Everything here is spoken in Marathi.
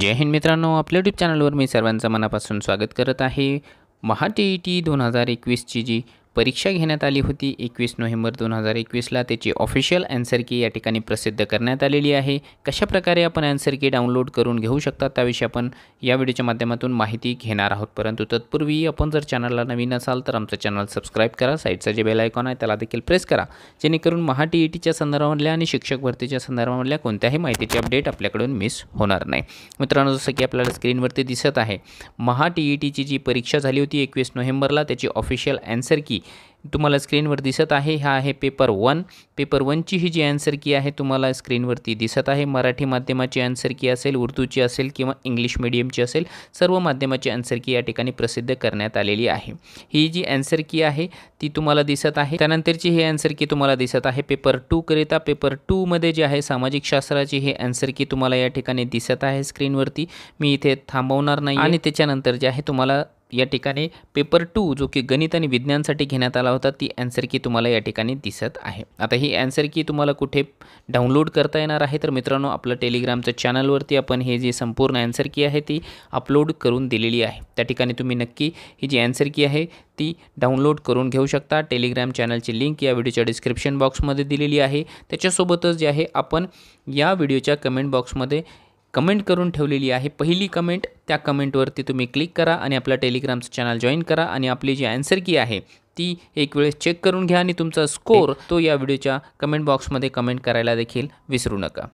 जय हिंद मित्रांनो आपल्या यूट्यूब चॅनलवर मी सर्वांचं मनापासून स्वागत करत आहे. महा टी ई टी दोन हजार एकवीसची जी परीक्षा घेण्यात आली होती. एकवीस नोव्हेंबर दोन हजार एकवीसला त्याची ऑफिशियल अँसर की या ठिकाणी प्रसिद्ध करण्यात आलेली आहे. कशाप्रकारे आपण ॲन्सर की डाउनलोड करून घेऊ शकता त्याविषयी आपण या व्हिडिओच्या माध्यमातून माहिती घेणार आहोत. परंतु तत्पूर्वी आपण जर चॅनलला नवीन असाल तर आमचं चॅनल सबस्क्राईब करा साईडचं जे बेल आयकॉन आहे त्याला देखील प्रेस करा. जेणेकरून महा टी ई टीच्या संदर्भामधल्या आणि शिक्षक भरतीच्या संदर्भामधल्या कोणत्याही माहितीची अपडेट आपल्याकडून मिस होणार नाही. मित्रांनो जसं की आपल्याला स्क्रीनवरती दिसत आहे महा टी ई टीची जी परीक्षा झाली होती एकवीस नोव्हेंबरला त्याची ऑफिशियल अँसर की तुम्हाला स्क्रीनवर दिसत आहे. हा आहे पेपर वन पेपर वनची ही जी ॲन्सर की आहे तुम्हाला स्क्रीनवरती दिसत आहे. मराठी माध्यमाची ॲन्सर की असेल उर्दूची असेल किंवा इंग्लिश मिडियमची असेल सर्व माध्यमाची ॲन्सर की या ठिकाणी प्रसिद्ध करण्यात आलेली आहे. ही जी ॲन्सर की आहे ती तुम्हाला दिसत आहे. त्यानंतरची ही ॲन्सर की तुम्हाला दिसत आहे. पेपर टूकरिता पेपर टूमध्ये जे आहे सामाजिक शास्त्राची ही ॲन्सर की तुम्हाला या ठिकाणी दिसत आहे स्क्रीनवरती मी इथे थांबवणार नाही आणि त्याच्यानंतर जे आहे तुम्हाला या ठिकाणी पेपर टू जो की गणित आणि विज्ञानसाठी घेण्यात आला होता ती ॲन्सर की तुम्हाला या ठिकाणी दिसत आहे. आता ही ॲन्सर की तुम्हाला कुठे डाउनलोड करता येणार आहे तर मित्रांनो आपलं टेलिग्रामचं चॅनलवरती आपण हे जी संपूर्ण ॲन्सर की आहे ती अपलोड करून दिलेली आहे. त्या ठिकाणी तुम्ही नक्की ही जी ॲन्सर की आहे ती डाउनलोड करून घेऊ शकता. टेलिग्राम चॅनलची लिंक या व्हिडिओच्या डिस्क्रिप्शन बॉक्समध्ये दिलेली आहे. त्याच्यासोबतच जे आहे आपण या व्हिडिओच्या कमेंट बॉक्समध्ये कमेंट करून ठेवलेली आहे. पहिली कमेंट त्या कमेंटवरती तुम्ही क्लिक करा आणि आपला टेलिग्रामचं चॅनल जॉईन करा आणि आपली जी अँसर की आहे ती एक वेळेस चेक करून घ्या आणि तुमचा स्कोर तो या व्हिडिओच्या कमेंट बॉक्समध्ये कमेंट करायला देखील विसरू नका.